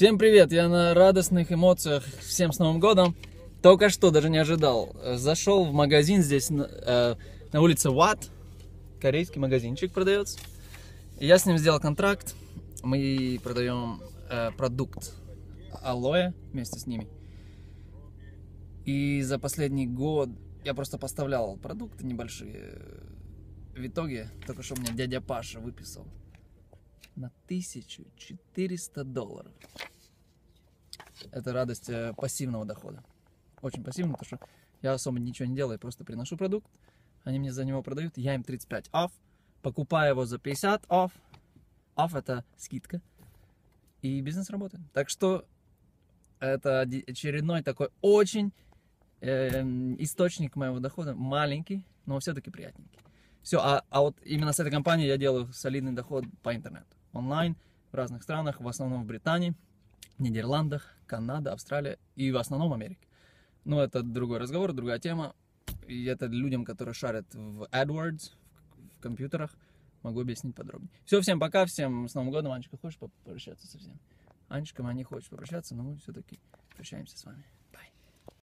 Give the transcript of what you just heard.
Всем привет, я на радостных эмоциях, всем с Новым годом. Только что, даже не ожидал, зашел в магазин здесь э, на улице Ват, корейский магазинчик продается. И я с ним сделал контракт, мы продаем э, продукт алоэ вместе с ними. И за последний год я просто поставлял продукты небольшие. В итоге, только что у меня дядя Паша выписал на 1400 долларов. Это радость э, пассивного дохода. Очень пассивно, потому что я особо ничего не делаю, просто приношу продукт, они мне за него продают, я им 35 off, покупаю его за 50 off, off это скидка, и бизнес работает. Так что это очередной такой очень э, источник моего дохода, маленький, но все-таки приятненький. Все, а, а вот именно с этой компанией я делаю солидный доход по интернету онлайн в разных странах, в основном в Британии, Нидерландах, Канада, Австралия и в основном Америке. Но это другой разговор, другая тема. И это людям, которые шарят в AdWords, в компьютерах, могу объяснить подробнее. Все, всем пока, всем с Новым годом. Анечка, хочешь попрощаться со всеми? Анечка, она не хочет попрощаться, но мы все-таки прощаемся с вами.